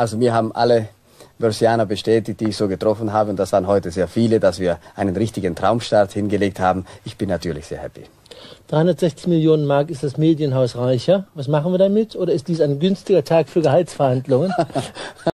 Also wir haben alle Börsianer bestätigt, die ich so getroffen habe, und das waren heute sehr viele, dass wir einen richtigen Traumstart hingelegt haben. Ich bin natürlich sehr happy. 360 Millionen Mark ist das Medienhaus reicher. Was machen wir damit? Oder ist dies ein günstiger Tag für Gehaltsverhandlungen?